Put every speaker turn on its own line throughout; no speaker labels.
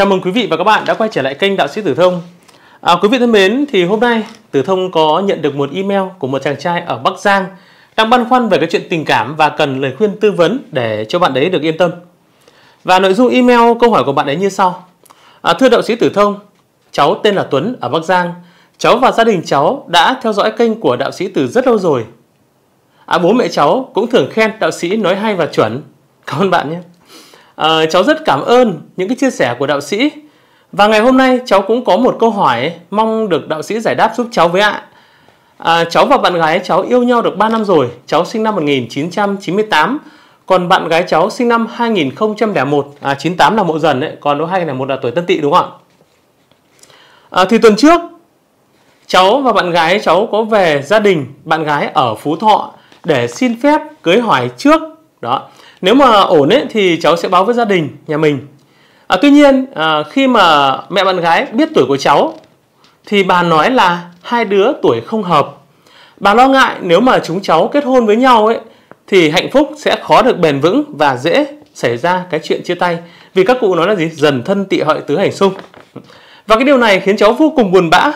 Chào mừng quý vị và các bạn đã quay trở lại kênh Đạo sĩ Tử Thông. À, quý vị thân mến, thì hôm nay Tử Thông có nhận được một email của một chàng trai ở Bắc Giang đang băn khoăn về cái chuyện tình cảm và cần lời khuyên tư vấn để cho bạn đấy được yên tâm. Và nội dung email câu hỏi của bạn ấy như sau. À, thưa đạo sĩ Tử Thông, cháu tên là Tuấn ở Bắc Giang. Cháu và gia đình cháu đã theo dõi kênh của đạo sĩ từ rất lâu rồi. À, bố mẹ cháu cũng thường khen đạo sĩ nói hay và chuẩn. Cảm ơn bạn nhé. À, cháu rất cảm ơn những cái chia sẻ của đạo sĩ. Và ngày hôm nay cháu cũng có một câu hỏi mong được đạo sĩ giải đáp giúp cháu với ạ. À, cháu và bạn gái cháu yêu nhau được 3 năm rồi. Cháu sinh năm 1998 còn bạn gái cháu sinh năm 2001, à 98 là mộ dần đấy, còn 2001 là tuổi Tân Tỵ đúng không ạ? À, thì tuần trước cháu và bạn gái cháu có về gia đình bạn gái ở Phú Thọ để xin phép cưới hỏi trước đó. Nếu mà ổn ấy thì cháu sẽ báo với gia đình nhà mình. À, tuy nhiên à, khi mà mẹ bạn gái biết tuổi của cháu thì bà nói là hai đứa tuổi không hợp. Bà lo ngại nếu mà chúng cháu kết hôn với nhau ấy thì hạnh phúc sẽ khó được bền vững và dễ xảy ra cái chuyện chia tay. Vì các cụ nói là gì? Dần thân tị hợi tứ hành xung. Và cái điều này khiến cháu vô cùng buồn bã.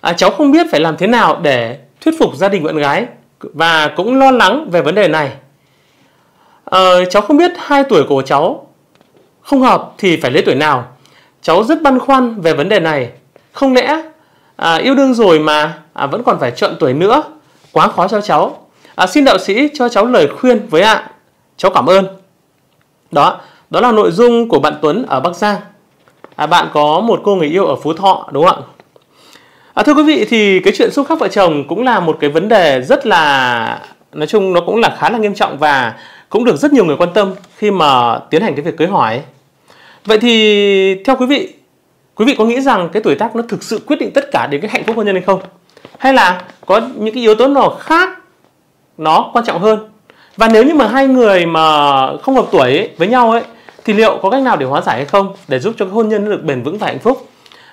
À, cháu không biết phải làm thế nào để thuyết phục gia đình bạn gái và cũng lo lắng về vấn đề này. Ờ, cháu không biết hai tuổi của cháu không hợp thì phải lấy tuổi nào cháu rất băn khoăn về vấn đề này không lẽ à, yêu đương rồi mà à, vẫn còn phải chọn tuổi nữa quá khó cho cháu À, xin đạo sĩ cho cháu lời khuyên với ạ. Cháu cảm ơn. Đó, đó là nội dung của bạn Tuấn ở Bắc Giang. À, bạn có một cô người yêu ở Phú Thọ đúng không ạ? À, thưa quý vị thì cái chuyện xúc khắc vợ chồng cũng là một cái vấn đề rất là nói chung nó cũng là khá là nghiêm trọng và cũng được rất nhiều người quan tâm khi mà tiến hành cái việc cưới hỏi. Vậy thì theo quý vị, quý vị có nghĩ rằng cái tuổi tác nó thực sự quyết định tất cả đến cái hạnh phúc hôn nhân hay không? Hay là có những cái yếu tố nào khác nó quan trọng hơn và nếu như mà hai người mà không hợp tuổi ấy, với nhau ấy thì liệu có cách nào để hóa giải hay không để giúp cho cái hôn nhân được bền vững và hạnh phúc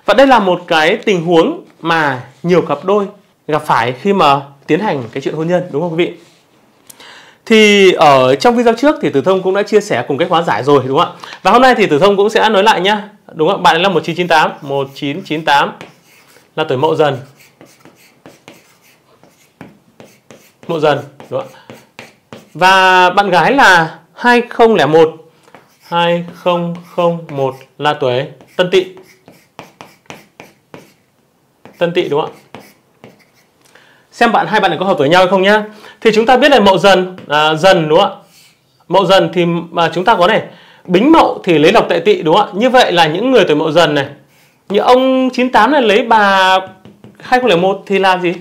và đây là một cái tình huống mà nhiều cặp đôi gặp phải khi mà tiến hành cái chuyện hôn nhân đúng không quý vị thì ở trong video trước thì Tử Thông cũng đã chia sẻ cùng cách hóa giải rồi đúng không ạ? Và hôm nay thì Tử Thông cũng sẽ nói lại nhá. Đúng không ạ? Bạn ấy là 1998, 1998 là tuổi Mậu Dần. Mậu Dần đúng không? Và bạn gái là 2001 2001 là tuổi Tân Tỵ. Tân Tỵ đúng không ạ? Xem bạn hai bạn này có hợp tuổi nhau hay không nhá. Thì chúng ta biết là Mậu Dần à, dần đúng không ạ? Mậu Dần thì mà chúng ta có này, Bính Mậu thì lấy lộc tại Tỵ đúng không ạ? Như vậy là những người tuổi Mậu Dần này, như ông 98 này lấy bà 2001 thì là gì?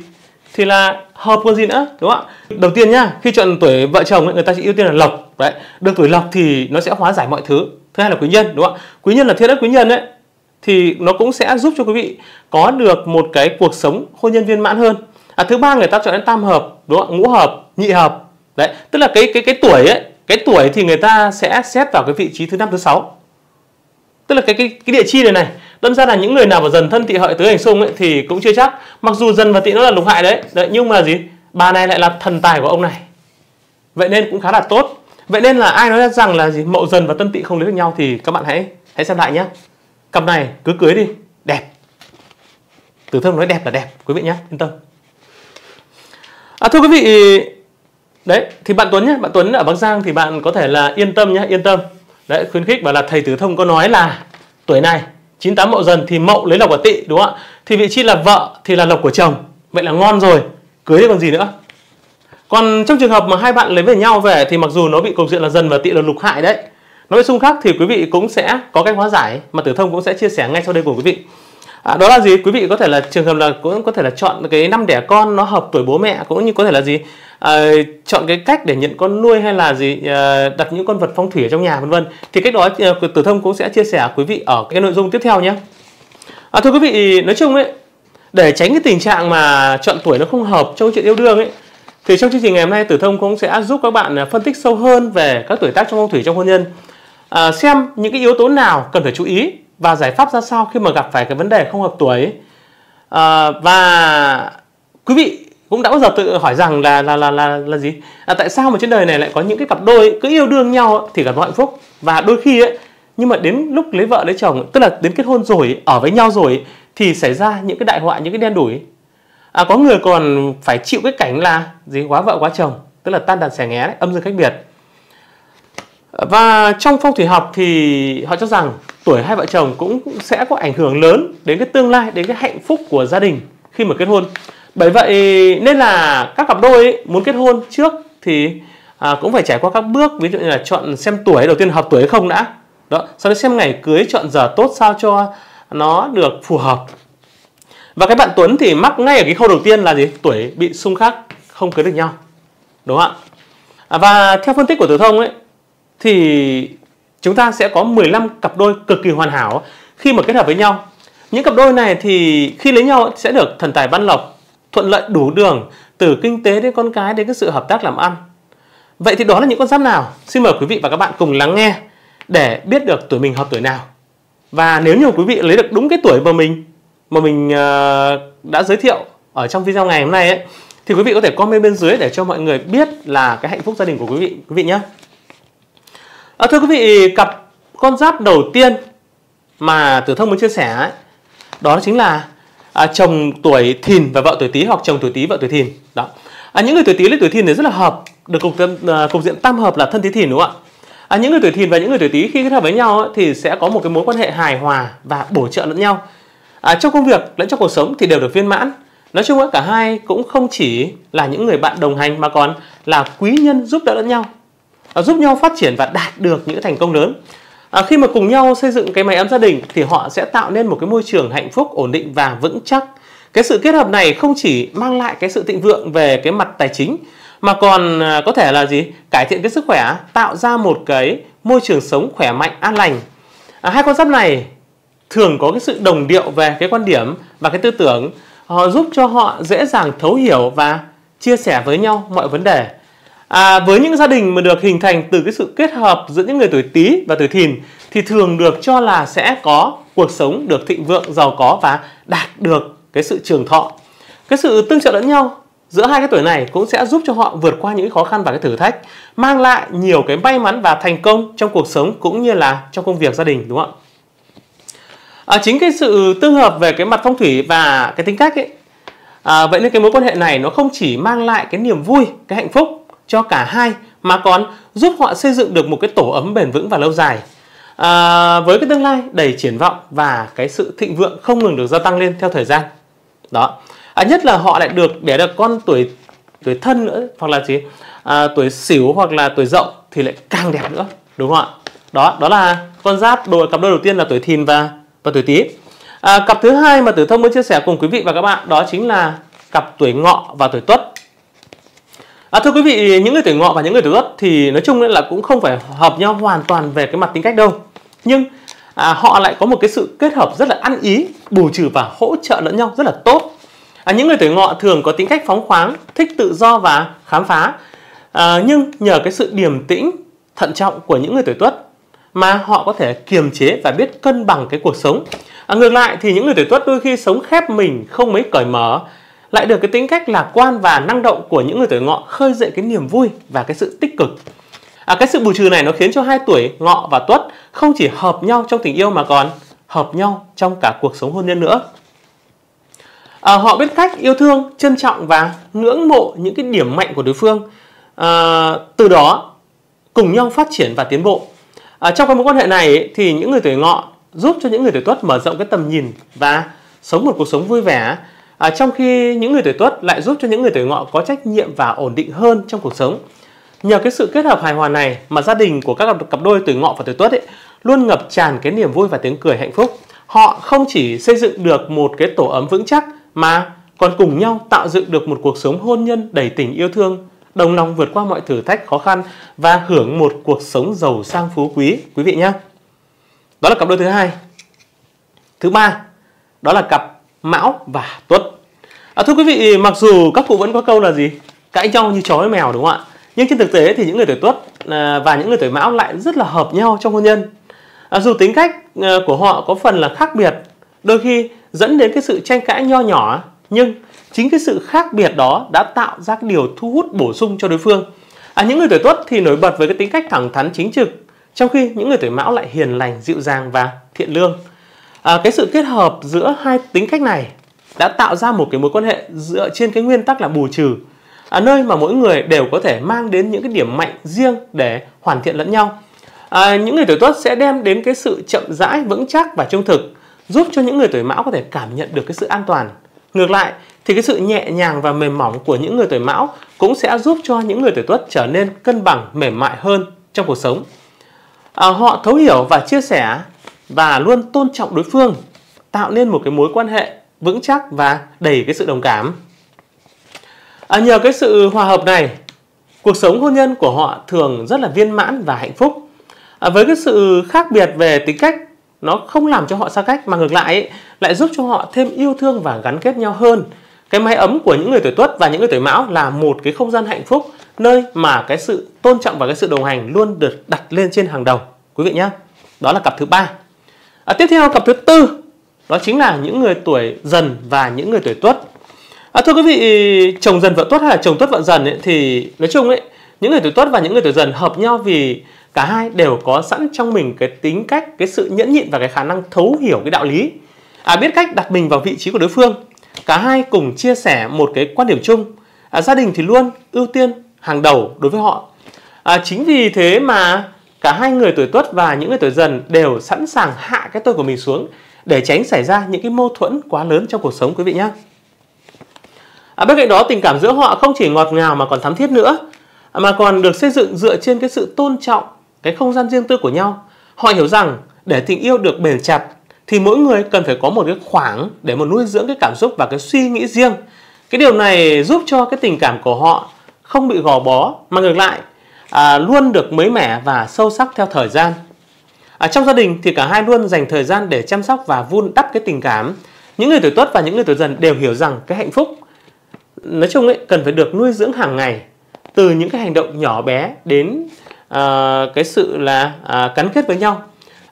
Thì là hợp còn gì nữa đúng không ạ đầu tiên nhá khi chọn tuổi vợ chồng ấy, người ta sẽ ưu tiên là lộc đấy được tuổi lộc thì nó sẽ hóa giải mọi thứ thứ hai là quý nhân đúng không ạ quý nhân là thiên đất quý nhân đấy thì nó cũng sẽ giúp cho quý vị có được một cái cuộc sống hôn nhân viên mãn hơn à, thứ ba người ta chọn đến tam hợp đúng không ngũ hợp nhị hợp. Đấy tức là cái cái cái tuổi ấy cái tuổi thì người ta sẽ xét vào cái vị trí thứ năm thứ sáu. Tức là cái cái cái địa chi này này đâm ra là những người nào mà dần thân tị hợi tứ hành xung ấy thì cũng chưa chắc. Mặc dù dần và tị nó là lục hại đấy, đấy nhưng mà gì? Bà này lại là thần tài của ông này. Vậy nên cũng khá là tốt. Vậy nên là ai nói rằng là gì? Mậu dần và tân tị không lấy được nhau thì các bạn hãy hãy xem lại nhé cặp này cứ cưới đi đẹp. Tử thơm nói đẹp là đẹp quý vị nhé yên tâm à, thưa quý vị đấy thì bạn tuấn nhé bạn tuấn ở bắc giang thì bạn có thể là yên tâm nhé yên tâm. Đấy khuyến khích bảo là thầy tử thông có nói là tuổi này 98 mậu dần thì mậu lấy lộc của tỵ đúng không ạ? Thì vị trí là vợ thì là lộc của chồng vậy là ngon rồi cưới thì còn gì nữa? Còn trong trường hợp mà hai bạn lấy về nhau về thì mặc dù nó bị cục diện là dần và tỵ là lục hại đấy nói xung khác thì quý vị cũng sẽ có cách hóa giải mà tử thông cũng sẽ chia sẻ ngay sau đây của quý vị à, đó là gì? Quý vị có thể là trường hợp là cũng có thể là chọn cái năm đẻ con nó hợp tuổi bố mẹ cũng như có thể là gì? À, chọn cái cách để nhận con nuôi hay là gì? À, đặt những con vật phong thủy ở trong nhà vân vân. Thì cách đó à, tử thông cũng sẽ chia sẻ quý vị ở cái nội dung tiếp theo nhé. À, thưa quý vị nói chung ấy để tránh cái tình trạng mà chọn tuổi nó không hợp trong chuyện yêu đương ấy thì trong chương trình ngày hôm nay tử thông cũng sẽ giúp các bạn à, phân tích sâu hơn về các tuổi tác trong phong thủy trong hôn nhân. À, xem những cái yếu tố nào cần phải chú ý và giải pháp ra sao khi mà gặp phải cái vấn đề không hợp tuổi. À, và quý vị cũng đã bao giờ tự hỏi rằng là là là là là gì? À, tại sao mà trên đời này lại có những cái cặp đôi cứ yêu đương nhau thì gặp hạnh phúc. Và đôi khi ấy nhưng mà đến lúc lấy vợ lấy chồng tức là đến kết hôn rồi ở với nhau rồi thì xảy ra những cái đại họa những cái đen đủi. À, có người còn phải chịu cái cảnh là gì? Quá vợ quá chồng tức là tan đàn xẻ nghé đấy, âm dương cách biệt và trong phong thủy học thì họ cho rằng tuổi hai vợ chồng cũng sẽ có ảnh hưởng lớn đến cái tương lai đến cái hạnh phúc của gia đình khi mà kết hôn. Bởi vậy nên là các cặp đôi ấy, muốn kết hôn trước thì à, cũng phải trải qua các bước. Ví dụ như là chọn xem tuổi đầu tiên hợp tuổi hay không đã. Đó sau đó xem ngày cưới chọn giờ tốt sao cho nó được phù hợp. Và cái bạn Tuấn thì mắc ngay ở cái khâu đầu tiên là gì? Tuổi bị xung khắc không cưới được nhau. Đúng không ạ? À, và theo phân tích của tử thông ấy thì chúng ta sẽ có 15 cặp đôi cực kỳ hoàn hảo khi mà kết hợp với nhau. Những cặp đôi này thì khi lấy nhau sẽ được thần tài ban lộc, thuận lợi đủ đường từ kinh tế đến con cái đến cái sự hợp tác làm ăn. Vậy thì đó là những con giáp nào? Xin mời quý vị và các bạn cùng lắng nghe để biết được tuổi mình hợp tuổi nào. Và nếu như quý vị lấy được đúng cái tuổi mà mình mà mình ờ, đã giới thiệu ở trong video ngày hôm nay ấy, thì quý vị có thể comment bên dưới để cho mọi người biết là cái hạnh phúc gia đình của quý vị quý vị nhé à, thưa quý vị cặp con giáp đầu tiên mà tử thông muốn chia sẻ ấy, đó chính là à, chồng tuổi thìn và vợ tuổi tý hoặc chồng tuổi tý vợ tuổi thìn. Đó. À, những người tuổi tý lấy tuổi thìn thì rất là hợp được cục, uh, cục diện tam hợp là thân tý thìn đúng không ạ? À, những người tuổi thìn và những người tuổi tý khi kết hợp với nhau ấy, thì sẽ có một cái mối quan hệ hài hòa và bổ trợ lẫn nhau. À, trong công việc lẫn trong cuộc sống thì đều được viên mãn. Nói chung cả hai cũng không chỉ là những người bạn đồng hành mà còn là quý nhân giúp đỡ lẫn nhau à, giúp nhau phát triển và đạt được những thành công lớn. À, khi mà cùng nhau xây dựng cái mái ấm gia đình thì họ sẽ tạo nên một cái môi trường hạnh phúc ổn định và vững chắc. Cái sự kết hợp này không chỉ mang lại cái sự thịnh vượng về cái mặt tài chính mà còn à, có thể là gì? Cải thiện cái sức khỏe tạo ra một cái môi trường sống khỏe mạnh an lành. À, hai con giáp này thường có cái sự đồng điệu về cái quan điểm và cái tư tưởng. Họ giúp cho họ dễ dàng thấu hiểu và chia sẻ với nhau mọi vấn đề à, với những gia đình mà được hình thành từ cái sự kết hợp giữa những người tuổi tý và tuổi thìn thì thường được cho là sẽ có cuộc sống được thịnh vượng giàu có và đạt được cái sự trường thọ. Cái sự tương trợ lẫn nhau giữa hai cái tuổi này cũng sẽ giúp cho họ vượt qua những khó khăn và cái thử thách mang lại nhiều cái may mắn và thành công trong cuộc sống cũng như là trong công việc gia đình đúng không ạ? À, chính cái sự tương hợp về cái mặt phong thủy và cái tính cách ấy à, vậy nên cái mối quan hệ này nó không chỉ mang lại cái niềm vui cái hạnh phúc cho cả hai mà còn giúp họ xây dựng được một cái tổ ấm bền vững và lâu dài. À, với cái tương lai đầy triển vọng và cái sự thịnh vượng không ngừng được gia tăng lên theo thời gian. Đó. À, nhất là họ lại được đẻ được con tuổi tuổi thân nữa hoặc là gì? À, tuổi xỉu hoặc là tuổi dậu thì lại càng đẹp nữa đúng không ạ? Đó đó là con giáp đôi cặp đôi đầu tiên là tuổi thìn và và tuổi tý. À, cặp thứ hai mà tử thông muốn chia sẻ cùng quý vị và các bạn đó chính là cặp tuổi ngọ và tuổi tuất. À, thưa quý vị, những người tuổi ngọ và những người tuổi tuất thì nói chung là cũng không phải hợp nhau hoàn toàn về cái mặt tính cách đâu. Nhưng à, họ lại có một cái sự kết hợp rất là ăn ý, bù trừ và hỗ trợ lẫn nhau rất là tốt. À, những người tuổi ngọ thường có tính cách phóng khoáng, thích tự do và khám phá. À, nhưng nhờ cái sự điềm tĩnh, thận trọng của những người tuổi tuất mà họ có thể kiềm chế và biết cân bằng cái cuộc sống. À, ngược lại thì những người tuổi tuất đôi khi sống khép mình, không mấy cởi mở, lại được cái tính cách lạc quan và năng động của những người tuổi ngọ khơi dậy cái niềm vui và cái sự tích cực. À, cái sự bù trừ này nó khiến cho hai tuổi ngọ và tuất không chỉ hợp nhau trong tình yêu mà còn hợp nhau trong cả cuộc sống hôn nhân nữa. À, họ biết cách yêu thương, trân trọng và ngưỡng mộ những cái điểm mạnh của đối phương. À, từ đó cùng nhau phát triển và tiến bộ. À, trong cái mối quan hệ này thì những người tuổi ngọ giúp cho những người tuổi tuất mở rộng cái tầm nhìn và sống một cuộc sống vui vẻ À, trong khi những người tuổi tuất lại giúp cho những người tuổi ngọ có trách nhiệm và ổn định hơn trong cuộc sống. Nhờ cái sự kết hợp hài hòa này mà gia đình của các cặp đôi tuổi ngọ và tuổi tuất ấy luôn ngập tràn cái niềm vui và tiếng cười hạnh phúc. Họ không chỉ xây dựng được một cái tổ ấm vững chắc mà còn cùng nhau tạo dựng được một cuộc sống hôn nhân đầy tình yêu thương, đồng lòng vượt qua mọi thử thách khó khăn và hưởng một cuộc sống giàu sang phú quý quý vị nhé. Đó là cặp đôi thứ hai. Thứ ba, đó là cặp Mão và Tuất. À, thưa quý vị, mặc dù các cụ vẫn có câu là gì? Cãi nhau như chó với mèo đúng không ạ? Nhưng trên thực tế thì những người tuổi Tuất à, và những người tuổi Mão lại rất là hợp nhau trong hôn nhân. À, dù tính cách à, của họ có phần là khác biệt, đôi khi dẫn đến cái sự tranh cãi nho nhỏ, nhưng chính cái sự khác biệt đó đã tạo ra cái điều thu hút bổ sung cho đối phương. À, những người tuổi Tuất thì nổi bật với cái tính cách thẳng thắn chính trực, trong khi những người tuổi mão lại hiền lành, dịu dàng và thiện lương. À, cái sự kết hợp giữa hai tính cách này đã tạo ra một cái mối quan hệ dựa trên cái nguyên tắc là bù trừ. À, nơi mà mỗi người đều có thể mang đến những cái điểm mạnh riêng để hoàn thiện lẫn nhau. À, những người tuổi tuất sẽ đem đến cái sự chậm rãi vững chắc và trung thực giúp cho những người tuổi mão có thể cảm nhận được cái sự an toàn. Ngược lại thì cái sự nhẹ nhàng và mềm mỏng của những người tuổi mão cũng sẽ giúp cho những người tuổi tuất trở nên cân bằng mềm mại hơn trong cuộc sống. À, họ thấu hiểu và chia sẻ và luôn tôn trọng đối phương tạo nên một cái mối quan hệ vững chắc và đầy cái sự đồng cảm. À, nhờ cái sự hòa hợp này cuộc sống hôn nhân của họ thường rất là viên mãn và hạnh phúc. À, với cái sự khác biệt về tính cách nó không làm cho họ xa cách mà ngược lại lại giúp cho họ thêm yêu thương và gắn kết nhau hơn. Cái mái ấm của những người tuổi tuất và những người tuổi mão là một cái không gian hạnh phúc nơi mà cái sự tôn trọng và cái sự đồng hành luôn được đặt lên trên hàng đầu. Quý vị nhé đó là cặp thứ ba. À, tiếp theo cặp thứ tư đó chính là những người tuổi dần và những người tuổi tuất. À, thưa quý vị chồng dần vợ tuất hay là chồng tuất vợ dần ấy, thì nói chung ấy những người tuổi tuất và những người tuổi dần hợp nhau vì cả hai đều có sẵn trong mình cái tính cách cái sự nhẫn nhịn và cái khả năng thấu hiểu cái đạo lý. À, biết cách đặt mình vào vị trí của đối phương cả hai cùng chia sẻ một cái quan điểm chung. À, gia đình thì luôn ưu tiên hàng đầu đối với họ. À, chính vì thế mà cả hai người tuổi tuất và những người tuổi dần đều sẵn sàng hạ cái tôi của mình xuống để tránh xảy ra những cái mâu thuẫn quá lớn trong cuộc sống quý vị nhé. À, bên cạnh đó tình cảm giữa họ không chỉ ngọt ngào mà còn thắm thiết nữa à, mà còn được xây dựng dựa trên cái sự tôn trọng cái không gian riêng tư của nhau. Họ hiểu rằng để tình yêu được bền chặt thì mỗi người cần phải có một cái khoảng để mà nuôi dưỡng cái cảm xúc và cái suy nghĩ riêng. Cái điều này giúp cho cái tình cảm của họ không bị gò bó mà ngược lại à, luôn được mới mẻ và sâu sắc theo thời gian. À, trong gia đình thì cả hai luôn dành thời gian để chăm sóc và vun đắp cái tình cảm. Những người tuổi tuất và những người tuổi dần đều hiểu rằng cái hạnh phúc nói chung ấy cần phải được nuôi dưỡng hàng ngày từ những cái hành động nhỏ bé đến à, cái sự là à, gắn kết với nhau.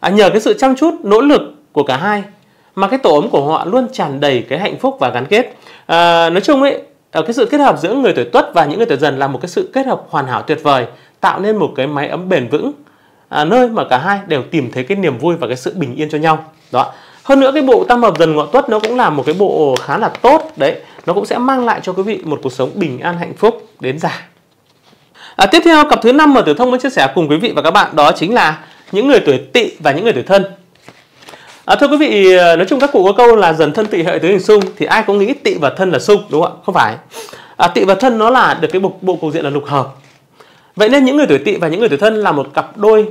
À, nhờ cái sự chăm chút nỗ lực của cả hai mà cái tổ ấm của họ luôn tràn đầy cái hạnh phúc và gắn kết. À, nói chung ấy ở cái sự kết hợp giữa người tuổi tuất và những người tuổi dần là một cái sự kết hợp hoàn hảo tuyệt vời tạo nên một cái mái ấm bền vững à, nơi mà cả hai đều tìm thấy cái niềm vui và cái sự bình yên cho nhau đó hơn nữa cái bộ tam hợp dần ngọ tuất nó cũng là một cái bộ khá là tốt đấy nó cũng sẽ mang lại cho quý vị một cuộc sống bình an hạnh phúc đến già à, tiếp theo cặp thứ năm mà tử thông muốn chia sẻ cùng quý vị và các bạn đó chính là những người tuổi tỵ và những người tuổi thân À, thưa quý vị, nói chung các cụ có câu là dần thân tỵ hệ tứ hình xung thì ai cũng nghĩ tỵ và thân là xung đúng không ạ? Không phải. À, tỵ và thân nó là được cái bộ, bộ cục diện là lục hợp. Vậy nên những người tuổi tỵ và những người tuổi thân là một cặp đôi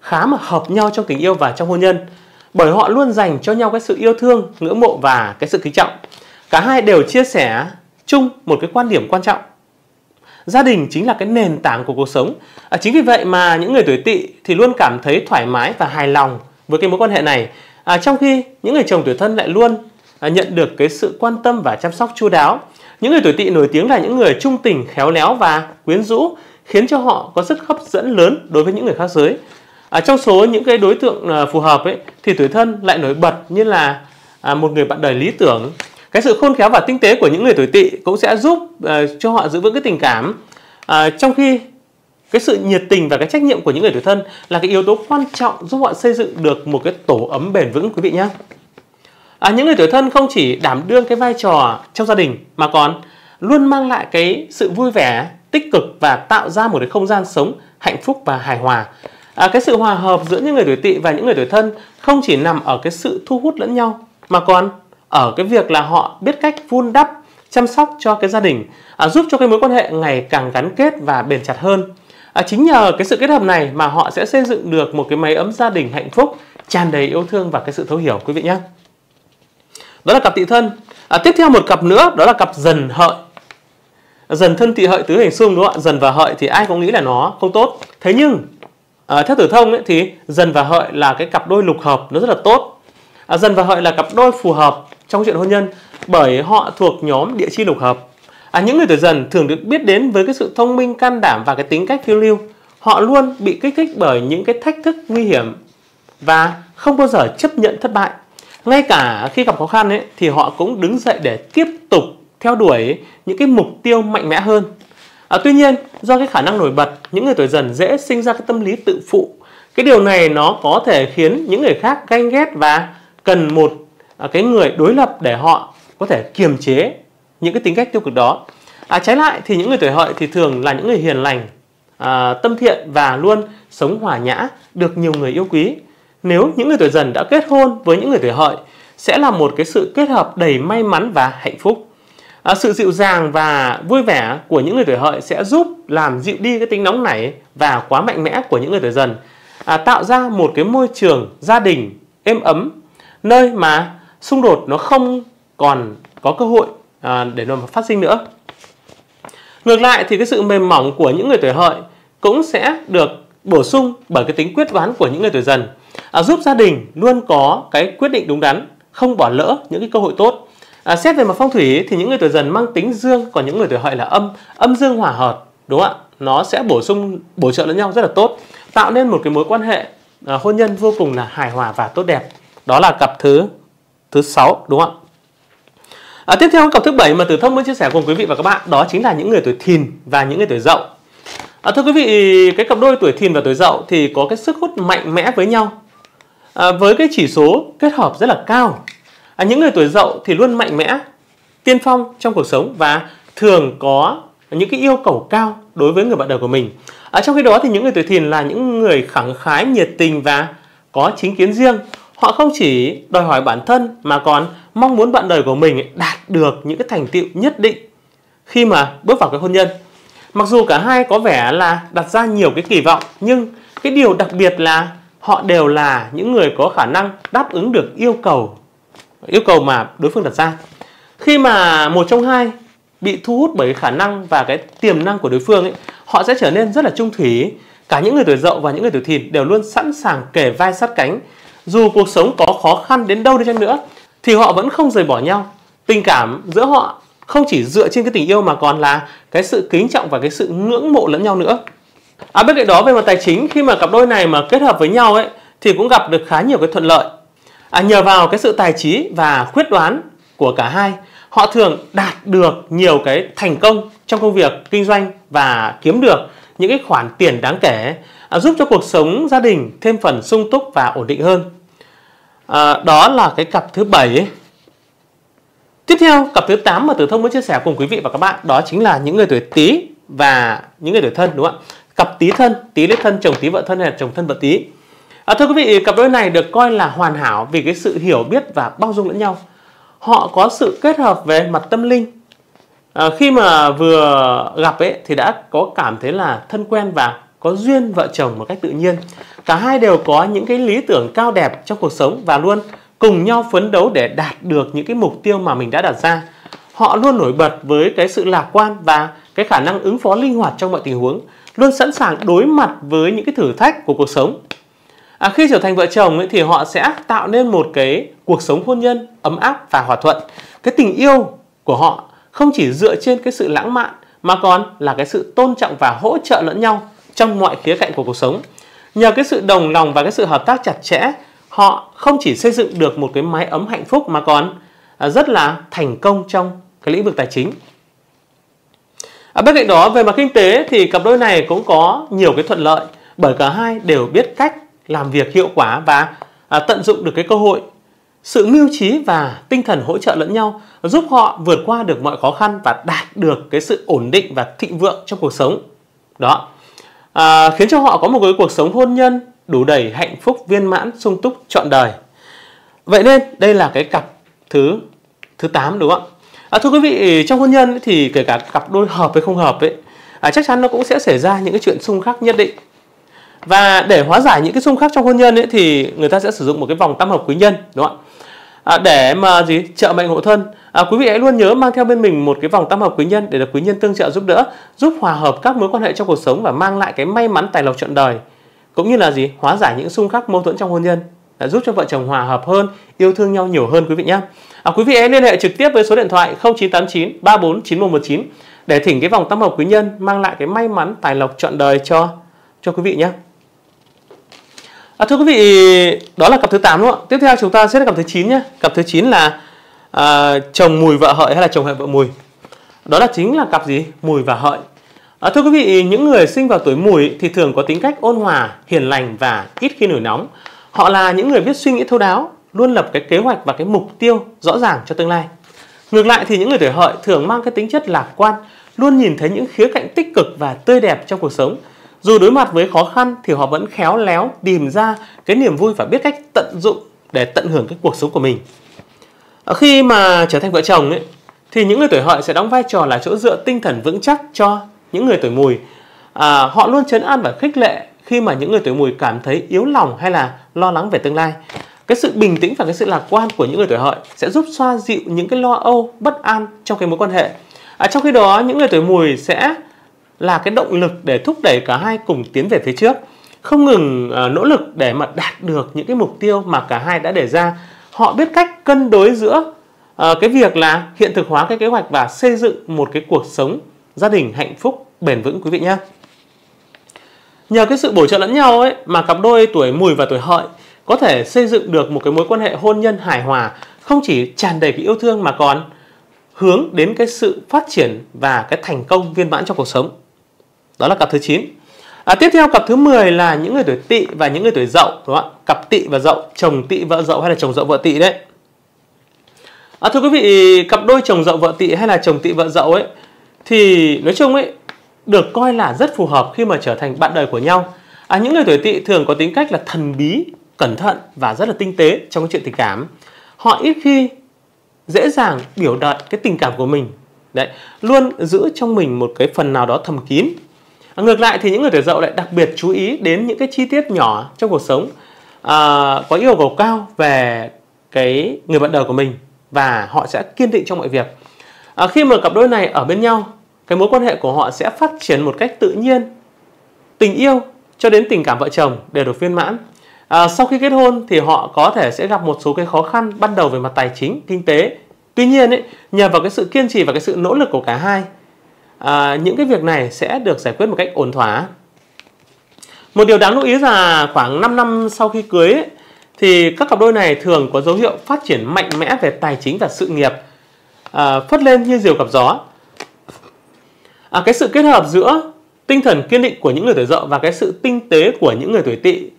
khá mà hợp nhau trong tình yêu và trong hôn nhân bởi họ luôn dành cho nhau cái sự yêu thương, ngưỡng mộ và cái sự kính trọng. Cả hai đều chia sẻ chung một cái quan điểm quan trọng. Gia đình chính là cái nền tảng của cuộc sống. À, chính vì vậy mà những người tuổi tỵ thì luôn cảm thấy thoải mái và hài lòng với cái mối quan hệ này. À, trong khi những người chồng tuổi thân lại luôn à, nhận được cái sự quan tâm và chăm sóc chu đáo. Những người tuổi tỵ nổi tiếng là những người trung tình, khéo léo và quyến rũ khiến cho họ có sức hấp dẫn lớn đối với những người khác giới. À, trong số những cái đối tượng à, phù hợp ấy thì tuổi thân lại nổi bật như là à, một người bạn đời lý tưởng. Cái sự khôn khéo và tinh tế của những người tuổi tỵ cũng sẽ giúp à, cho họ giữ vững cái tình cảm. À, trong khi cái sự nhiệt tình và cái trách nhiệm của những người tuổi thân là cái yếu tố quan trọng giúp họ xây dựng được một cái tổ ấm bền vững quý vị nhé. À, những người tuổi thân không chỉ đảm đương cái vai trò trong gia đình mà còn luôn mang lại cái sự vui vẻ tích cực và tạo ra một cái không gian sống hạnh phúc và hài hòa. À, cái sự hòa hợp giữa những người tuổi tỵ và những người tuổi thân không chỉ nằm ở cái sự thu hút lẫn nhau mà còn ở cái việc là họ biết cách vun đắp chăm sóc cho cái gia đình à, giúp cho cái mối quan hệ ngày càng gắn kết và bền chặt hơn. À, chính nhờ cái sự kết hợp này mà họ sẽ xây dựng được một cái máy ấm gia đình hạnh phúc tràn đầy yêu thương và cái sự thấu hiểu quý vị nhé. Đó là cặp tỵ thân. À, tiếp theo một cặp nữa đó là cặp dần hợi dần thân tỵ hợi tứ hành xung đúng không ạ? Dần và hợi thì ai cũng nghĩ là nó không tốt. Thế nhưng à, theo tử thông ấy, thì dần và hợi là cái cặp đôi lục hợp nó rất là tốt. À, dần và hợi là cặp đôi phù hợp trong chuyện hôn nhân bởi họ thuộc nhóm địa chi lục hợp. À, những người tuổi dần thường được biết đến với cái sự thông minh can đảm và cái tính cách phiêu lưu. Họ luôn bị kích thích bởi những cái thách thức nguy hiểm và không bao giờ chấp nhận thất bại. Ngay cả khi gặp khó khăn ấy thì họ cũng đứng dậy để tiếp tục theo đuổi những cái mục tiêu mạnh mẽ hơn. À, tuy nhiên, do cái khả năng nổi bật, những người tuổi dần dễ sinh ra cái tâm lý tự phụ, cái điều này nó có thể khiến những người khác ganh ghét và cần một à, cái người đối lập để họ có thể kiềm chế những cái tính cách tiêu cực đó. À, trái lại thì những người tuổi hợi thì thường là những người hiền lành à, tâm thiện và luôn sống hòa nhã được nhiều người yêu quý. Nếu những người tuổi dần đã kết hôn với những người tuổi hợi sẽ là một cái sự kết hợp đầy may mắn và hạnh phúc à, sự dịu dàng và vui vẻ của những người tuổi hợi sẽ giúp làm dịu đi cái tính nóng nảy và quá mạnh mẽ của những người tuổi dần. À, tạo ra một cái môi trường gia đình êm ấm nơi mà xung đột nó không còn có cơ hội à, để nó phát sinh nữa. Ngược lại thì cái sự mềm mỏng của những người tuổi hợi cũng sẽ được bổ sung bởi cái tính quyết đoán của những người tuổi dần. À, giúp gia đình luôn có cái quyết định đúng đắn không bỏ lỡ những cái cơ hội tốt à, xét về mặt phong thủy thì những người tuổi dần mang tính dương còn những người tuổi hợi là âm âm dương hòa hợp đúng không ạ nó sẽ bổ sung bổ trợ lẫn nhau rất là tốt tạo nên một cái mối quan hệ à, hôn nhân vô cùng là hài hòa và tốt đẹp đó là cặp thứ thứ sáu đúng không ạ À, tiếp theo cặp thứ bảy mà Tử Thông muốn chia sẻ cùng quý vị và các bạn đó chính là những người tuổi Thìn và những người tuổi Dậu. À, thưa quý vị, cái cặp đôi tuổi Thìn và tuổi Dậu thì có cái sức hút mạnh mẽ với nhau. À, với cái chỉ số kết hợp rất là cao. À, những người tuổi Dậu thì luôn mạnh mẽ, tiên phong trong cuộc sống và thường có những cái yêu cầu cao đối với người bạn đời của mình. À, trong khi đó thì những người tuổi Thìn là những người khẳng khái, nhiệt tình và có chính kiến riêng. Họ không chỉ đòi hỏi bản thân mà còn mong muốn bạn đời của mình đạt được những cái thành tựu nhất định khi mà bước vào cái hôn nhân. Mặc dù cả hai có vẻ là đặt ra nhiều cái kỳ vọng nhưng cái điều đặc biệt là họ đều là những người có khả năng đáp ứng được yêu cầu yêu cầu mà đối phương đặt ra. Khi mà một trong hai bị thu hút bởi khả năng và cái tiềm năng của đối phương ấy, họ sẽ trở nên rất là trung thủy. Cả những người tuổi dậu và những người tuổi thìn đều luôn sẵn sàng kể vai sát cánh. Dù cuộc sống có khó khăn đến đâu đi chăng nữa thì họ vẫn không rời bỏ nhau. Tình cảm giữa họ không chỉ dựa trên cái tình yêu mà còn là cái sự kính trọng và cái sự ngưỡng mộ lẫn nhau nữa. À bên cạnh đó về mặt tài chính khi mà cặp đôi này mà kết hợp với nhau ấy thì cũng gặp được khá nhiều cái thuận lợi. À, nhờ vào cái sự tài trí và quyết đoán của cả hai, họ thường đạt được nhiều cái thành công trong công việc kinh doanh và kiếm được những cái khoản tiền đáng kể à, giúp cho cuộc sống gia đình thêm phần sung túc và ổn định hơn. À, đó là cái cặp thứ bảy tiếp theo cặp thứ 8 mà tử thông muốn chia sẻ cùng quý vị và các bạn đó chính là những người tuổi tý và những người tuổi thân đúng không ạ? Cặp tý thân tý lấy thân chồng tý vợ thân hay là chồng thân vợ tý à, thưa quý vị cặp đôi này được coi là hoàn hảo vì cái sự hiểu biết và bao dung lẫn nhau. Họ có sự kết hợp về mặt tâm linh. À, khi mà vừa gặp ấy thì đã có cảm thấy là thân quen và có duyên vợ chồng một cách tự nhiên. Cả hai đều có những cái lý tưởng cao đẹp trong cuộc sống và luôn cùng nhau phấn đấu để đạt được những cái mục tiêu mà mình đã đặt ra. Họ luôn nổi bật với cái sự lạc quan và cái khả năng ứng phó linh hoạt trong mọi tình huống luôn sẵn sàng đối mặt với những cái thử thách của cuộc sống à, khi trở thành vợ chồng ấy, thì họ sẽ tạo nên một cái cuộc sống hôn nhân ấm áp và hòa thuận. Cái tình yêu của họ không chỉ dựa trên cái sự lãng mạn mà còn là cái sự tôn trọng và hỗ trợ lẫn nhau trong mọi khía cạnh của cuộc sống. Nhờ cái sự đồng lòng và cái sự hợp tác chặt chẽ họ không chỉ xây dựng được một cái mái ấm hạnh phúc mà còn à, rất là thành công trong cái lĩnh vực tài chính. À, bên cạnh đó về mặt kinh tế thì cặp đôi này cũng có nhiều cái thuận lợi bởi cả hai đều biết cách làm việc hiệu quả và à, tận dụng được cái cơ hội. Sự mưu trí và tinh thần hỗ trợ lẫn nhau giúp họ vượt qua được mọi khó khăn và đạt được cái sự ổn định và thịnh vượng trong cuộc sống. Đó. À, khiến cho họ có một cái cuộc sống hôn nhân đủ đầy hạnh phúc viên mãn sung túc trọn đời. Vậy nên đây là cái cặp thứ thứ 8 đúng không ạ? À, thưa quý vị trong hôn nhân thì kể cả cặp đôi hợp hay không hợp ấy à, chắc chắn nó cũng sẽ xảy ra những cái chuyện xung khắc nhất định và để hóa giải những cái xung khắc trong hôn nhân ấy thì người ta sẽ sử dụng một cái vòng tam hợp quý nhân đúng không ạ? À, để mà gì? Trợ mệnh hộ thân. À, quý vị hãy luôn nhớ mang theo bên mình một cái vòng tam hợp quý nhân để được quý nhân tương trợ giúp đỡ giúp hòa hợp các mối quan hệ trong cuộc sống và mang lại cái may mắn tài lộc trọn đời cũng như là gì? Hóa giải những xung khắc mâu thuẫn trong hôn nhân đã giúp cho vợ chồng hòa hợp hơn yêu thương nhau nhiều hơn quý vị nhé à, quý vị hãy liên hệ trực tiếp với số điện thoại 0989 349119 để thỉnh cái vòng tam hợp quý nhân mang lại cái may mắn tài lộc trọn đời cho cho quý vị nhé À, thưa quý vị, đó là cặp thứ 8 đúng không ạ? Tiếp theo chúng ta sẽ là cặp thứ 9 nhé. Cặp thứ 9 là à, chồng mùi vợ hợi hay là chồng hợi vợ mùi. Đó là chính là cặp gì? Mùi và hợi. À, thưa quý vị, những người sinh vào tuổi mùi thì thường có tính cách ôn hòa, hiền lành và ít khi nổi nóng. Họ là những người biết suy nghĩ thấu đáo, luôn lập cái kế hoạch và cái mục tiêu rõ ràng cho tương lai. Ngược lại thì những người tuổi hợi thường mang cái tính chất lạc quan, luôn nhìn thấy những khía cạnh tích cực và tươi đẹp trong cuộc sống. Dù đối mặt với khó khăn thì họ vẫn khéo léo tìm ra cái niềm vui và biết cách tận dụng để tận hưởng cái cuộc sống của mình. Ở khi mà trở thành vợ chồng ấy, thì những người tuổi hợi sẽ đóng vai trò là chỗ dựa tinh thần vững chắc cho những người tuổi mùi. À, họ luôn chấn an và khích lệ khi mà những người tuổi mùi cảm thấy yếu lòng hay là lo lắng về tương lai. Cái sự bình tĩnh và cái sự lạc quan của những người tuổi hợi sẽ giúp xoa dịu những cái lo âu, bất an trong cái mối quan hệ. À, trong khi đó những người tuổi mùi sẽ là cái động lực để thúc đẩy cả hai cùng tiến về phía trước. Không ngừng uh, nỗ lực để mà đạt được những cái mục tiêu mà cả hai đã đề ra. Họ biết cách cân đối giữa uh, cái việc là hiện thực hóa cái kế hoạch và xây dựng một cái cuộc sống gia đình hạnh phúc bền vững quý vị nhé. Nhờ cái sự bổ trợ lẫn nhau ấy mà cặp đôi tuổi mùi và tuổi hợi có thể xây dựng được một cái mối quan hệ hôn nhân hài hòa không chỉ tràn đầy cái yêu thương mà còn hướng đến cái sự phát triển và cái thành công viên mãn trong cuộc sống đó là cặp thứ 9 À, tiếp theo cặp thứ 10 là những người tuổi tỵ và những người tuổi dậu đúng không ạ? Cặp tỵ và dậu, chồng tỵ vợ dậu hay là chồng dậu vợ tỵ đấy. À, thưa quý vị, cặp đôi chồng dậu vợ tỵ hay là chồng tỵ vợ dậu ấy thì nói chung ấy được coi là rất phù hợp khi mà trở thành bạn đời của nhau. À, những người tuổi tỵ thường có tính cách là thần bí, cẩn thận và rất là tinh tế trong cái chuyện tình cảm. Họ ít khi dễ dàng biểu đạt cái tình cảm của mình. Đấy, luôn giữ trong mình một cái phần nào đó thầm kín ngược lại thì những người tuổi dậu lại đặc biệt chú ý đến những cái chi tiết nhỏ trong cuộc sống à, có yêu cầu cao về cái người bạn đời của mình và họ sẽ kiên định trong mọi việc. À, khi mà cặp đôi này ở bên nhau cái mối quan hệ của họ sẽ phát triển một cách tự nhiên tình yêu cho đến tình cảm vợ chồng đều được viên mãn. À, sau khi kết hôn thì họ có thể sẽ gặp một số cái khó khăn ban đầu về mặt tài chính kinh tế. Tuy nhiên ấy, nhờ vào cái sự kiên trì và cái sự nỗ lực của cả hai à, những cái việc này sẽ được giải quyết một cách ổn thỏa. Một điều đáng lưu ý là khoảng 5 năm sau khi cưới ấy, thì các cặp đôi này thường có dấu hiệu phát triển mạnh mẽ về tài chính và sự nghiệp à, phất lên như diều gặp gió. À, cái sự kết hợp giữa tinh thần kiên định của những người tuổi dậu và cái sự tinh tế của những người tuổi tỵ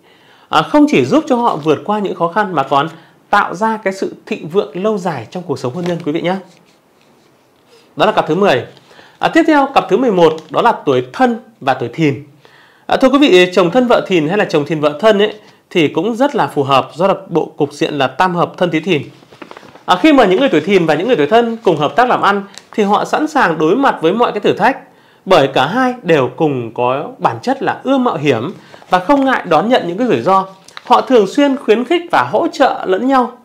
à, không chỉ giúp cho họ vượt qua những khó khăn mà còn tạo ra cái sự thịnh vượng lâu dài trong cuộc sống hôn nhân quý vị nhé. Đó là cặp thứ 10 À, tiếp theo cặp thứ 11 đó là tuổi thân và tuổi thìn. À, thưa quý vị, chồng thân vợ thìn hay là chồng thìn vợ thân ấy thì cũng rất là phù hợp do là bộ cục diện là tam hợp thân tí thìn. À, khi mà những người tuổi thìn và những người tuổi thân cùng hợp tác làm ăn thì họ sẵn sàng đối mặt với mọi cái thử thách bởi cả hai đều cùng có bản chất là ưa mạo hiểm và không ngại đón nhận những cái rủi ro. Họ thường xuyên khuyến khích và hỗ trợ lẫn nhau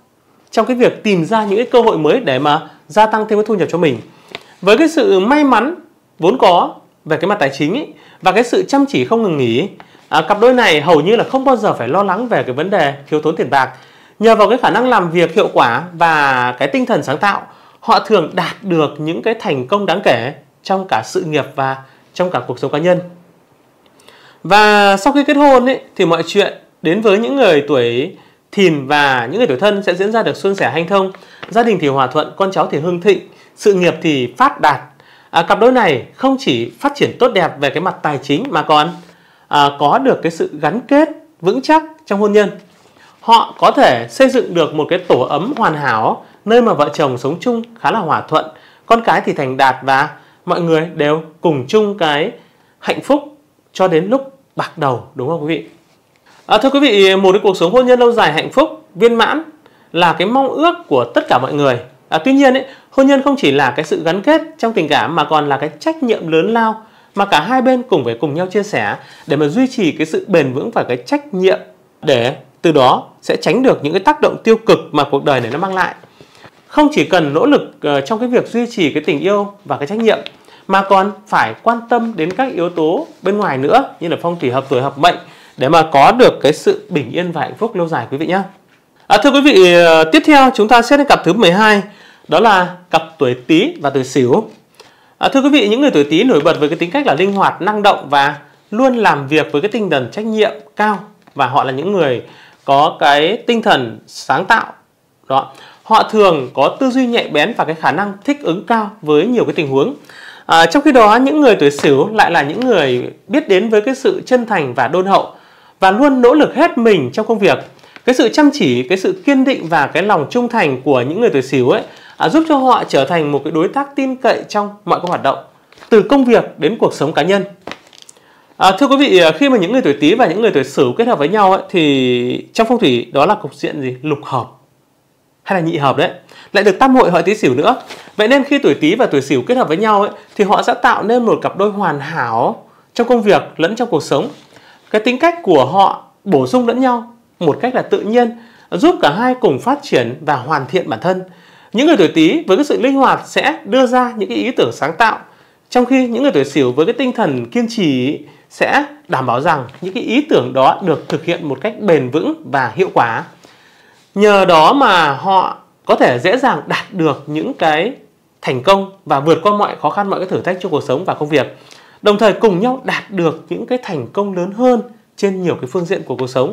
trong cái việc tìm ra những cái cơ hội mới để mà gia tăng thêm cái thu nhập cho mình với cái sự may mắn vốn có về cái mặt tài chính ấy, và cái sự chăm chỉ không ngừng nghỉ à, cặp đôi này hầu như là không bao giờ phải lo lắng về cái vấn đề thiếu thốn tiền bạc. Nhờ vào cái khả năng làm việc hiệu quả và cái tinh thần sáng tạo họ thường đạt được những cái thành công đáng kể trong cả sự nghiệp và trong cả cuộc sống cá nhân. Và sau khi kết hôn ấy, thì mọi chuyện đến với những người tuổi thìn và những người tuổi thân sẽ diễn ra được suôn sẻ hanh thông. Gia đình thì hòa thuận con cháu thì hưng thịnh sự nghiệp thì phát đạt. À, cặp đôi này không chỉ phát triển tốt đẹp về cái mặt tài chính mà còn à, có được cái sự gắn kết vững chắc trong hôn nhân. Họ có thể xây dựng được một cái tổ ấm hoàn hảo nơi mà vợ chồng sống chung khá là hòa thuận con cái thì thành đạt và mọi người đều cùng chung cái hạnh phúc cho đến lúc bạc đầu đúng không quý vị? À, thưa quý vị một cái cuộc sống hôn nhân lâu dài hạnh phúc viên mãn là cái mong ước của tất cả mọi người à, tuy nhiên ấy, hôn nhân không chỉ là cái sự gắn kết trong tình cảm mà còn là cái trách nhiệm lớn lao mà cả hai bên cùng phải cùng nhau chia sẻ để mà duy trì cái sự bền vững và cái trách nhiệm để từ đó sẽ tránh được những cái tác động tiêu cực mà cuộc đời này nó mang lại không chỉ cần nỗ lực uh, trong cái việc duy trì cái tình yêu và cái trách nhiệm mà còn phải quan tâm đến các yếu tố bên ngoài nữa như là phong thủy hợp tuổi hợp mệnh để mà có được cái sự bình yên và hạnh phúc lâu dài quý vị nhé. À, thưa quý vị, uh, tiếp theo chúng ta xét đến cặp thứ 12 đó là cặp tuổi Tý và tuổi Sửu. À, thưa quý vị, những người tuổi Tý nổi bật với cái tính cách là linh hoạt, năng động và luôn làm việc với cái tinh thần trách nhiệm cao và họ là những người có cái tinh thần sáng tạo. Đó. Họ thường có tư duy nhạy bén và cái khả năng thích ứng cao với nhiều cái tình huống. À, trong khi đó những người tuổi Sửu lại là những người biết đến với cái sự chân thành và đôn hậu và luôn nỗ lực hết mình trong công việc. Cái sự chăm chỉ, cái sự kiên định và cái lòng trung thành của những người tuổi Sửu ấy à, giúp cho họ trở thành một cái đối tác tin cậy trong mọi các hoạt động từ công việc đến cuộc sống cá nhân. À, thưa quý vị, à, khi mà những người tuổi Tý và những người tuổi Sửu kết hợp với nhau ấy, thì trong phong thủy đó là cục diện gì? Lục hợp hay là nhị hợp đấy lại được tam hội hợi tý sửu nữa vậy nên khi tuổi tý và tuổi sửu kết hợp với nhau ấy, thì họ sẽ tạo nên một cặp đôi hoàn hảo trong công việc lẫn trong cuộc sống cái tính cách của họ bổ sung lẫn nhau một cách là tự nhiên giúp cả hai cùng phát triển và hoàn thiện bản thân những người tuổi tý với cái sự linh hoạt sẽ đưa ra những cái ý tưởng sáng tạo trong khi những người tuổi sửu với cái tinh thần kiên trì sẽ đảm bảo rằng những cái ý tưởng đó được thực hiện một cách bền vững và hiệu quả. Nhờ đó mà họ có thể dễ dàng đạt được những cái thành công và vượt qua mọi khó khăn mọi cái thử thách trong cuộc sống và công việc. Đồng thời cùng nhau đạt được những cái thành công lớn hơn trên nhiều cái phương diện của cuộc sống.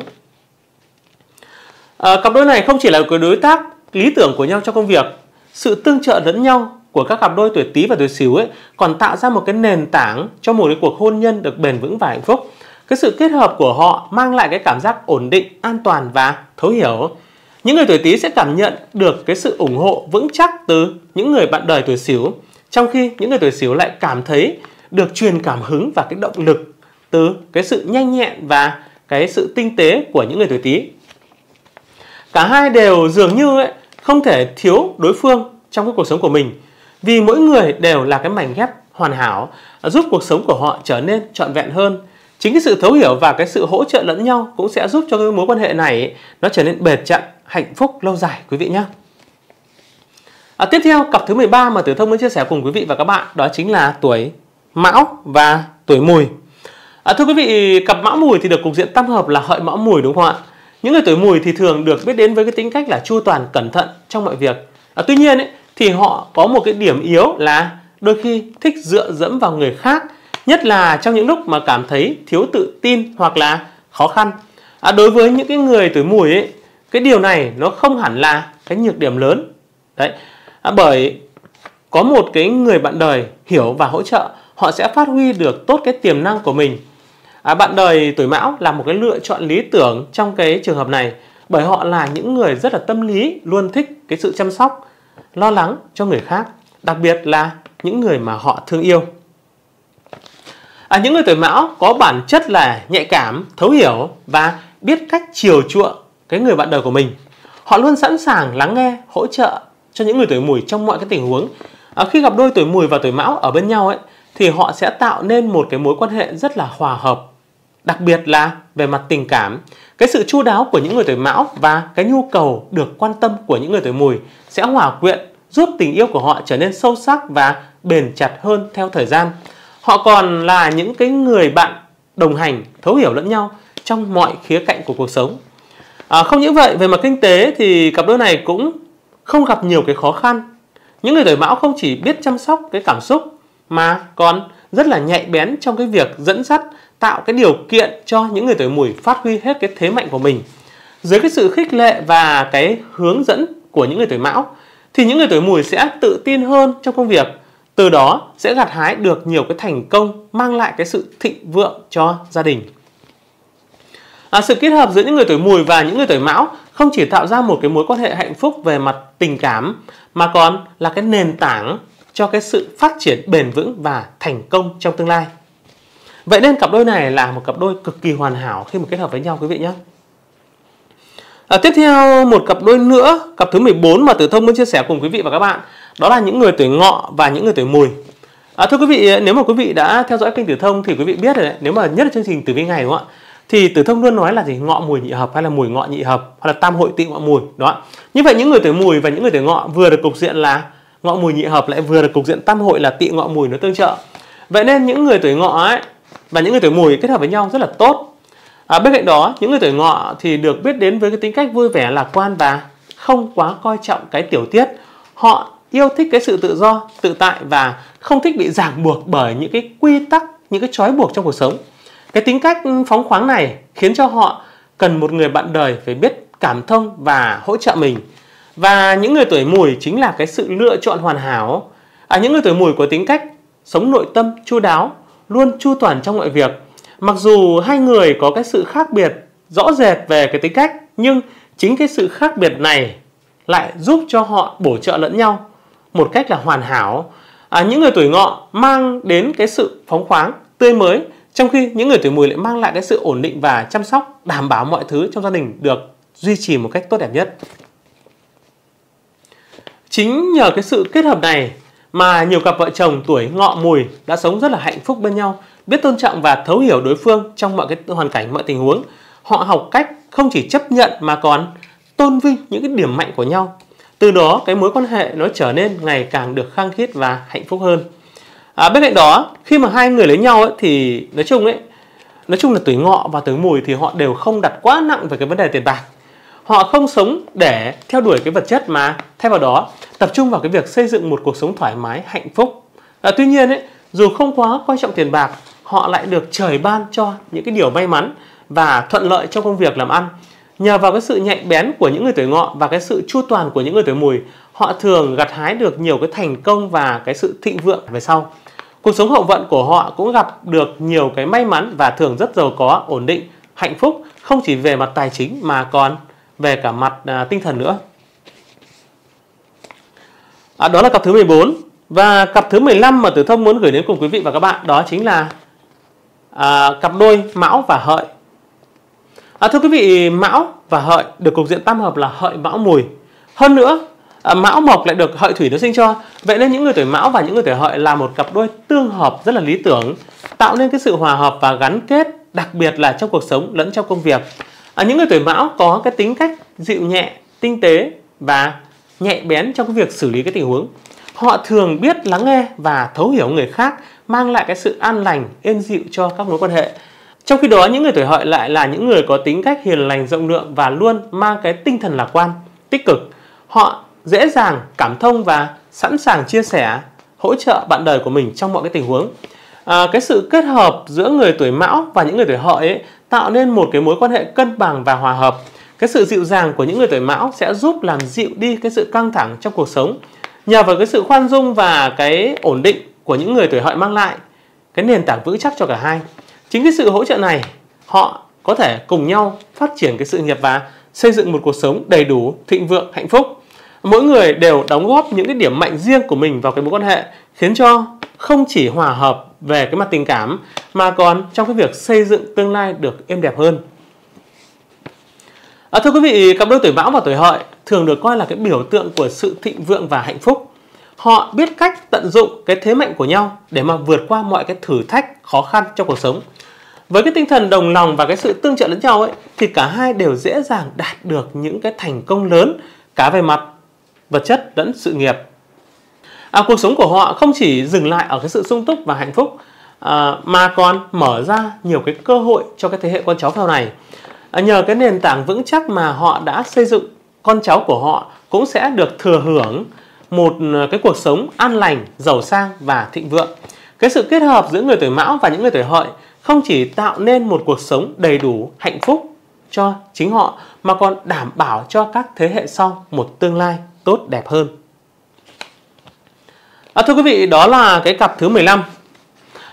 À, cặp đôi này không chỉ là cái đối tác lý tưởng của nhau trong công việc sự tương trợ lẫn nhau của các cặp đôi tuổi Tý và tuổi Sửu ấy còn tạo ra một cái nền tảng cho một cái cuộc hôn nhân được bền vững và hạnh phúc. Cái sự kết hợp của họ mang lại cái cảm giác ổn định, an toàn và thấu hiểu. Những người tuổi Tý sẽ cảm nhận được cái sự ủng hộ vững chắc từ những người bạn đời tuổi Sửu, trong khi những người tuổi Sửu lại cảm thấy được truyền cảm hứng và cái động lực từ cái sự nhanh nhẹn và cái sự tinh tế của những người tuổi Tý. Cả hai đều dường như ấy, không thể thiếu đối phương trong cái cuộc sống của mình. Vì mỗi người đều là cái mảnh ghép hoàn hảo giúp cuộc sống của họ trở nên trọn vẹn hơn. Chính cái sự thấu hiểu và cái sự hỗ trợ lẫn nhau cũng sẽ giúp cho cái mối quan hệ này nó trở nên bền chặt hạnh phúc lâu dài quý vị nhé à, tiếp theo cặp thứ 13 mà Tử Thông muốn chia sẻ cùng quý vị và các bạn đó chính là tuổi Mão và tuổi Mùi. À, thưa quý vị cặp Mão Mùi thì được cục diện tam hợp là hợi Mão Mùi đúng không ạ? Những người tuổi Mùi thì thường được biết đến với cái tính cách là chu toàn cẩn thận trong mọi việc. À, tuy nhiên ấy, thì họ có một cái điểm yếu là đôi khi thích dựa dẫm vào người khác nhất là trong những lúc mà cảm thấy thiếu tự tin hoặc là khó khăn. À, đối với những cái người tuổi mùi ấy cái điều này nó không hẳn là cái nhược điểm lớn. Đấy. À, bởi có một cái người bạn đời hiểu và hỗ trợ họ sẽ phát huy được tốt cái tiềm năng của mình à, bạn đời tuổi mão là một cái lựa chọn lý tưởng trong cái trường hợp này bởi họ là những người rất là tâm lý luôn thích cái sự chăm sóc lo lắng cho người khác đặc biệt là những người mà họ thương yêu. À, những người tuổi mão có bản chất là nhạy cảm thấu hiểu và biết cách chiều chuộng cái người bạn đời của mình. Họ luôn sẵn sàng lắng nghe hỗ trợ cho những người tuổi mùi trong mọi cái tình huống. À, khi gặp đôi tuổi mùi và tuổi mão ở bên nhau ấy thì họ sẽ tạo nên một cái mối quan hệ rất là hòa hợp đặc biệt là về mặt tình cảm cái sự chu đáo của những người tuổi mão và cái nhu cầu được quan tâm của những người tuổi mùi sẽ hòa quyện giúp tình yêu của họ trở nên sâu sắc và bền chặt hơn theo thời gian. Họ còn là những cái người bạn đồng hành thấu hiểu lẫn nhau trong mọi khía cạnh của cuộc sống. À, không những vậy về mặt kinh tế thì cặp đôi này cũng không gặp nhiều cái khó khăn. Những người tuổi mão không chỉ biết chăm sóc cái cảm xúc mà còn rất là nhạy bén trong cái việc dẫn dắt tạo cái điều kiện cho những người tuổi mùi phát huy hết cái thế mạnh của mình. Dưới cái sự khích lệ và cái hướng dẫn của những người tuổi mão thì những người tuổi mùi sẽ tự tin hơn trong công việc. Từ đó sẽ gặt hái được nhiều cái thành công mang lại cái sự thịnh vượng cho gia đình. À, sự kết hợp giữa những người tuổi mùi và những người tuổi mão không chỉ tạo ra một cái mối quan hệ hạnh phúc về mặt tình cảm mà còn là cái nền tảng cho cái sự phát triển bền vững và thành công trong tương lai vậy nên cặp đôi này là một cặp đôi cực kỳ hoàn hảo khi mà kết hợp với nhau quý vị nhé À, tiếp theo một cặp đôi nữa, cặp thứ 14 mà Tử Thông muốn chia sẻ cùng quý vị và các bạn, đó là những người tuổi ngọ và những người tuổi mùi. À, thưa quý vị, nếu mà quý vị đã theo dõi kênh Tử Thông thì quý vị biết rồi đấy, nếu mà nhất là chương trình Tử Vi ngày đúng không ạ? Thì Tử Thông luôn nói là gì? Ngọ mùi nhị hợp hay là mùi ngọ nhị hợp hoặc là tam hội tị ngọ mùi, đó. Như vậy những người tuổi mùi và những người tuổi ngọ vừa được cục diện là ngọ mùi nhị hợp lại vừa được cục diện tam hội là tị ngọ mùi nó tương trợ. Vậy nên những người tuổi ngọ ấy và những người tuổi mùi kết hợp với nhau rất là tốt À, bên cạnh đó, những người tuổi ngọ thì được biết đến với cái tính cách vui vẻ, lạc quan và không quá coi trọng cái tiểu tiết. Họ yêu thích cái sự tự do, tự tại và không thích bị ràng buộc bởi những cái quy tắc, những cái trói buộc trong cuộc sống. Cái tính cách phóng khoáng này khiến cho họ cần một người bạn đời phải biết cảm thông và hỗ trợ mình. Và những người tuổi mùi chính là cái sự lựa chọn hoàn hảo. À, những người tuổi mùi có tính cách sống nội tâm chu đáo, luôn chu toàn trong mọi việc. Mặc dù hai người có cái sự khác biệt rõ rệt về cái tính cách, nhưng chính cái sự khác biệt này lại giúp cho họ bổ trợ lẫn nhau một cách là hoàn hảo. À, những người tuổi ngọ mang đến cái sự phóng khoáng, tươi mới, trong khi những người tuổi mùi lại mang lại cái sự ổn định và chăm sóc, đảm bảo mọi thứ trong gia đình được duy trì một cách tốt đẹp nhất. Chính nhờ cái sự kết hợp này mà nhiều cặp vợ chồng tuổi ngọ mùi đã sống rất là hạnh phúc bên nhau, biết tôn trọng và thấu hiểu đối phương trong mọi cái hoàn cảnh, mọi tình huống. Họ học cách không chỉ chấp nhận mà còn tôn vinh những cái điểm mạnh của nhau. Từ đó cái mối quan hệ nó trở nên ngày càng được khăng khít và hạnh phúc hơn. À, bên cạnh đó khi mà hai người lấy nhau ấy, thì nói chung ấy nói chung là tuổi ngọ và tuổi mùi thì họ đều không đặt quá nặng về cái vấn đề tiền bạc họ không sống để theo đuổi cái vật chất mà. Thay vào đó tập trung vào cái việc xây dựng một cuộc sống thoải mái hạnh phúc. À, tuy nhiên ấy dù không quá quan trọng tiền bạc họ lại được trời ban cho những cái điều may mắn và thuận lợi trong công việc làm ăn. Nhờ vào cái sự nhạy bén của những người tuổi ngọ và cái sự chu toàn của những người tuổi mùi họ thường gặt hái được nhiều cái thành công và cái sự thịnh vượng về sau. Cuộc sống hậu vận của họ cũng gặp được nhiều cái may mắn và thường rất giàu có ổn định hạnh phúc không chỉ về mặt tài chính mà còn về cả mặt à, tinh thần nữa. À, đó là cặp thứ 14 và cặp thứ 15 mà Tử Thông muốn gửi đến cùng quý vị và các bạn đó chính là à, cặp đôi Mão và Hợi. À, thưa quý vị, Mão và Hợi được cục diện tam hợp là Hợi Mão Mùi. Hơn nữa, à, Mão Mộc lại được Hợi Thủy nó sinh cho. Vậy nên những người tuổi Mão và những người tuổi Hợi là một cặp đôi tương hợp rất là lý tưởng, tạo nên cái sự hòa hợp và gắn kết đặc biệt là trong cuộc sống lẫn trong công việc. À, những người tuổi mão có cái tính cách dịu nhẹ, tinh tế và nhạy bén trong cái việc xử lý cái tình huống. Họ thường biết lắng nghe và thấu hiểu người khác, mang lại cái sự an lành, êm dịu cho các mối quan hệ. Trong khi đó, những người tuổi hợi lại là những người có tính cách hiền lành rộng lượng và luôn mang cái tinh thần lạc quan, tích cực. Họ dễ dàng cảm thông và sẵn sàng chia sẻ, hỗ trợ bạn đời của mình trong mọi cái tình huống. À, cái sự kết hợp giữa người tuổi mão và những người tuổi hợi ấy tạo nên một cái mối quan hệ cân bằng và hòa hợp. Cái sự dịu dàng của những người tuổi mão sẽ giúp làm dịu đi cái sự căng thẳng trong cuộc sống. Nhờ vào cái sự khoan dung và cái ổn định của những người tuổi hợi mang lại cái nền tảng vững chắc cho cả hai. Chính cái sự hỗ trợ này họ có thể cùng nhau phát triển cái sự nghiệp và xây dựng một cuộc sống đầy đủ, thịnh vượng, hạnh phúc. Mỗi người đều đóng góp những cái điểm mạnh riêng của mình vào cái mối quan hệ khiến cho không chỉ hòa hợp về cái mặt tình cảm mà còn trong cái việc xây dựng tương lai được êm đẹp hơn. À, thưa quý vị, cặp đôi tuổi mão và tuổi hợi thường được coi là cái biểu tượng của sự thịnh vượng và hạnh phúc. Họ biết cách tận dụng cái thế mạnh của nhau để mà vượt qua mọi cái thử thách khó khăn trong cuộc sống. Với cái tinh thần đồng lòng và cái sự tương trợ lẫn nhau ấy thì cả hai đều dễ dàng đạt được những cái thành công lớn cả về mặt vật chất lẫn sự nghiệp à, cuộc sống của họ không chỉ dừng lại ở cái sự sung túc và hạnh phúc à, mà còn mở ra nhiều cái cơ hội cho cái thế hệ con cháu sau này. À, nhờ cái nền tảng vững chắc mà họ đã xây dựng con cháu của họ cũng sẽ được thừa hưởng một à, cái cuộc sống an lành giàu sang và thịnh vượng. Cái sự kết hợp giữa người tuổi mão và những người tuổi hợi không chỉ tạo nên một cuộc sống đầy đủ hạnh phúc cho chính họ mà còn đảm bảo cho các thế hệ sau một tương lai tốt đẹp hơn. À, thưa quý vị, đó là cái cặp thứ 15.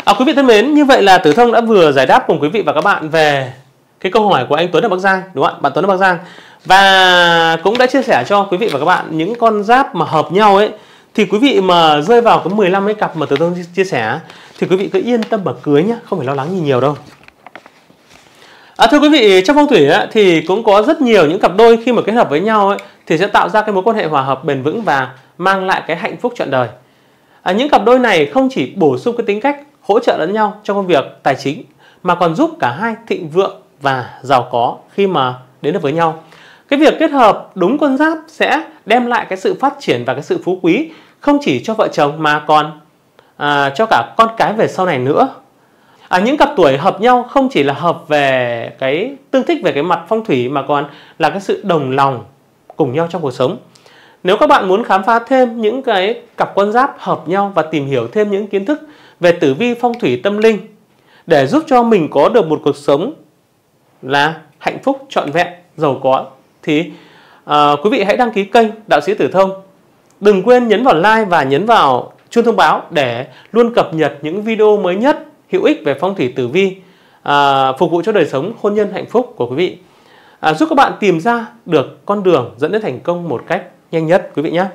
À, quý vị thân mến, như vậy là Tử Thông đã vừa giải đáp cùng quý vị và các bạn về cái câu hỏi của anh Tuấn ở Bắc Giang, đúng không ạ? Bạn Tuấn ở Bắc Giang. Và cũng đã chia sẻ cho quý vị và các bạn những con giáp mà hợp nhau ấy thì quý vị mà rơi vào cái 15 cái cặp mà Tử Thông chia sẻ thì quý vị cứ yên tâm mà cưới nhá, không phải lo lắng gì nhiều đâu. À, thưa quý vị, trong phong thủy ấy, thì cũng có rất nhiều những cặp đôi khi mà kết hợp với nhau ấy, thì sẽ tạo ra cái mối quan hệ hòa hợp bền vững và mang lại cái hạnh phúc trọn đời. À, những cặp đôi này không chỉ bổ sung cái tính cách hỗ trợ lẫn nhau trong công việc tài chính mà còn giúp cả hai thịnh vượng và giàu có khi mà đến được với nhau. Cái việc kết hợp đúng con giáp sẽ đem lại cái sự phát triển và cái sự phú quý không chỉ cho vợ chồng mà còn à, cho cả con cái về sau này nữa. À, những cặp tuổi hợp nhau không chỉ là hợp về cái tương thích về cái mặt phong thủy mà còn là cái sự đồng lòng cùng nhau trong cuộc sống. Nếu các bạn muốn khám phá thêm những cái cặp quan giáp hợp nhau và tìm hiểu thêm những kiến thức về tử vi phong thủy tâm linh để giúp cho mình có được một cuộc sống là hạnh phúc trọn vẹn, giàu có thì uh, quý vị hãy đăng ký kênh Đạo sĩ Tử Thông. Đừng quên nhấn vào like và nhấn vào chuông thông báo để luôn cập nhật những video mới nhất hữu ích về phong thủy tử vi à, phục vụ cho đời sống hôn nhân hạnh phúc của quý vị à, giúp các bạn tìm ra được con đường dẫn đến thành công một cách nhanh nhất quý vị nhé.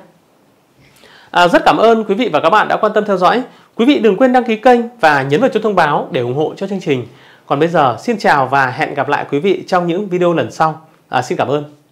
À, rất cảm ơn quý vị và các bạn đã quan tâm theo dõi. Quý vị đừng quên đăng ký kênh và nhấn vào chuông thông báo để ủng hộ cho chương trình. Còn bây giờ xin chào và hẹn gặp lại quý vị trong những video lần sau. À, xin cảm ơn.